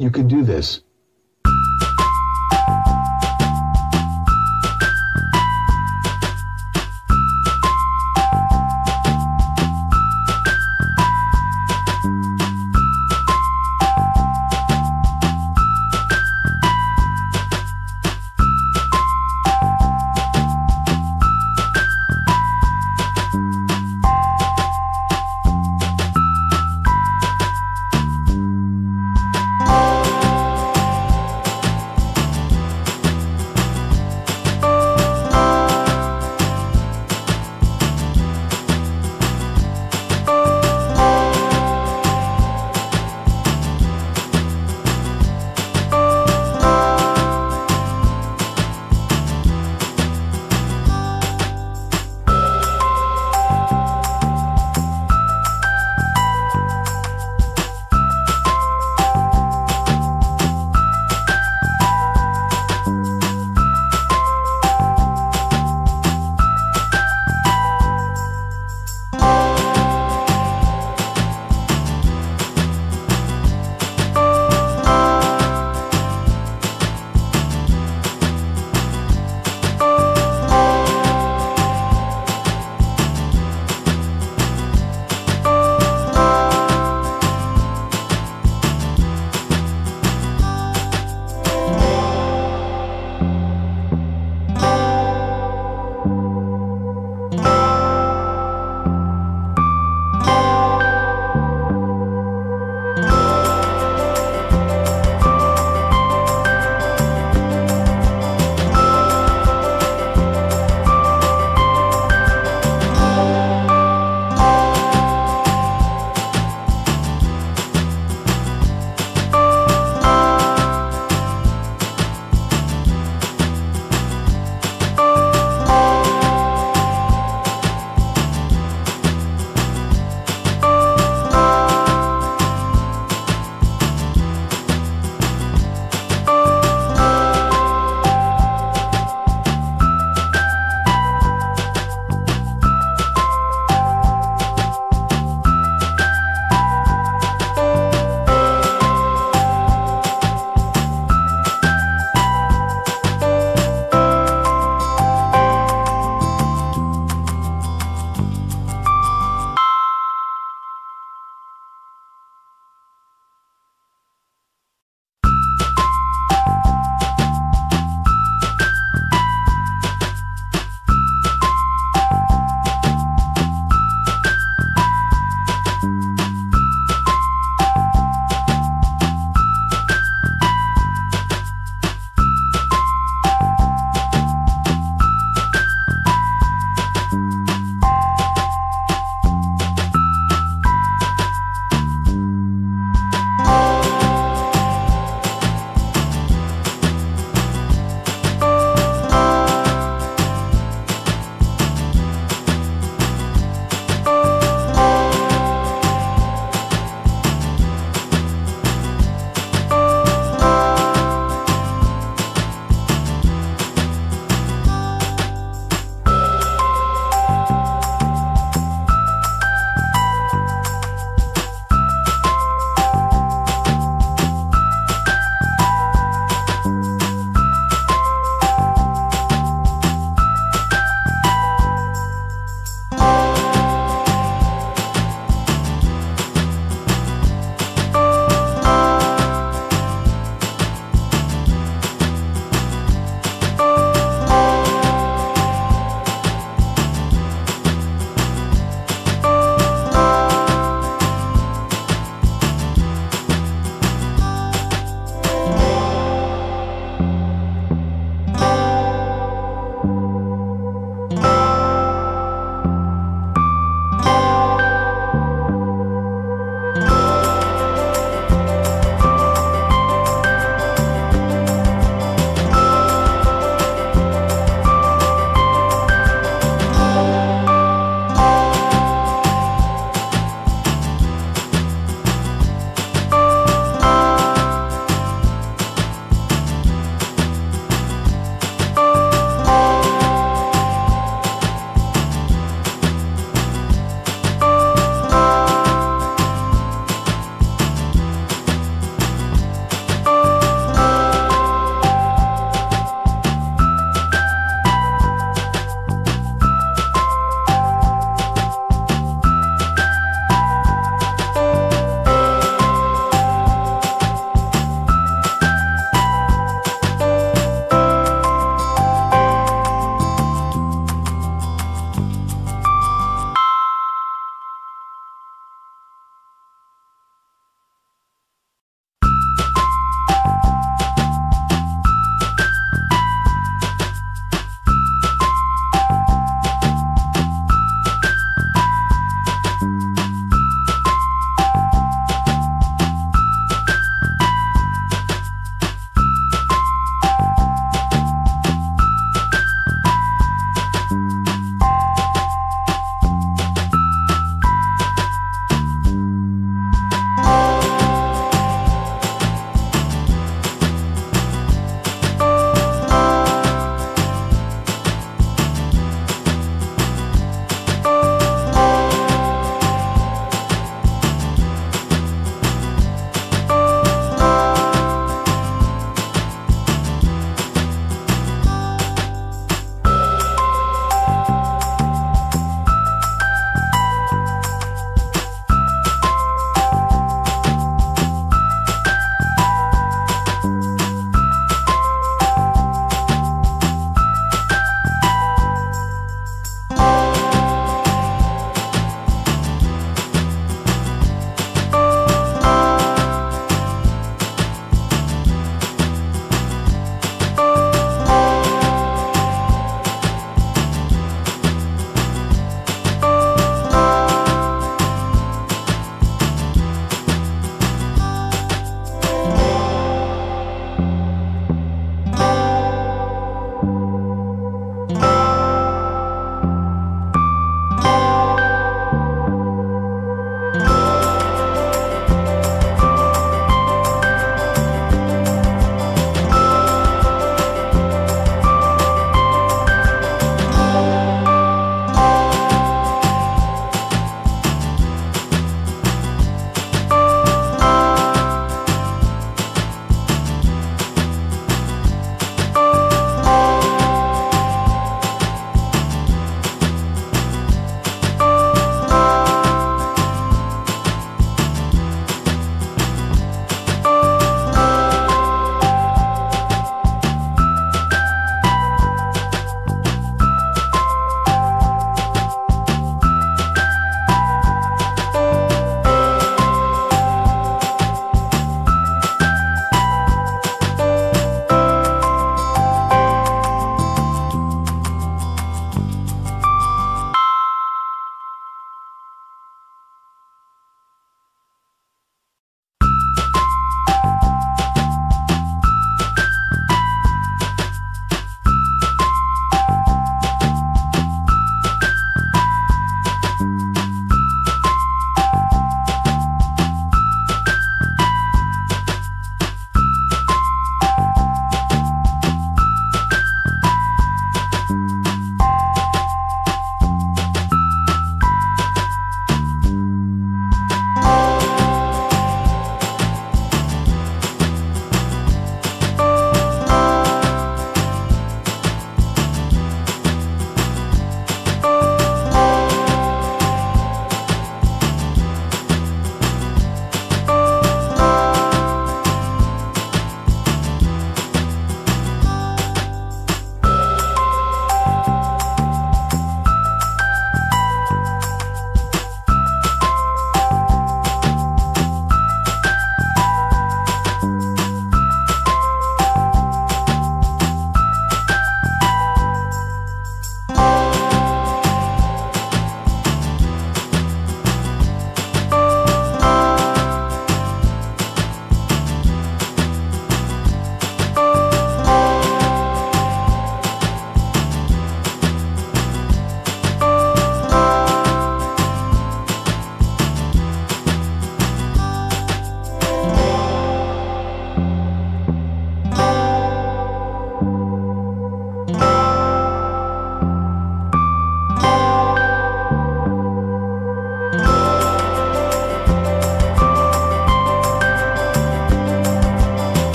You can do this.